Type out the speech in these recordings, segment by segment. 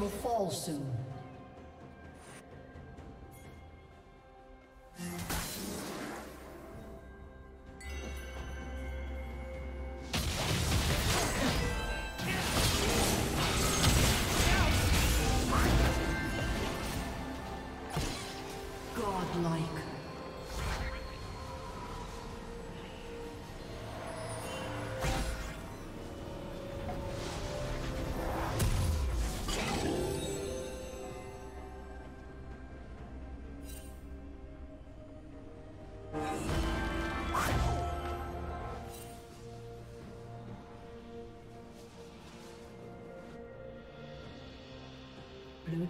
will fall soon.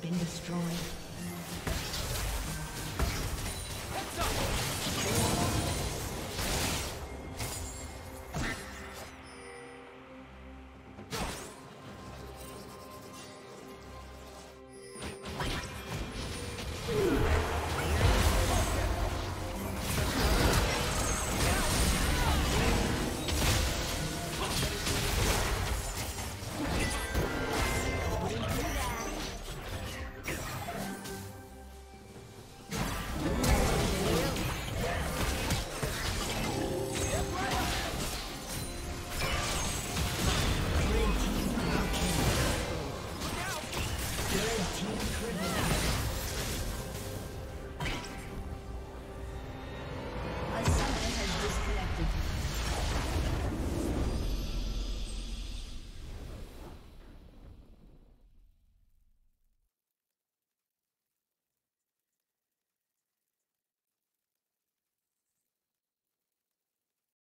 Been destroyed.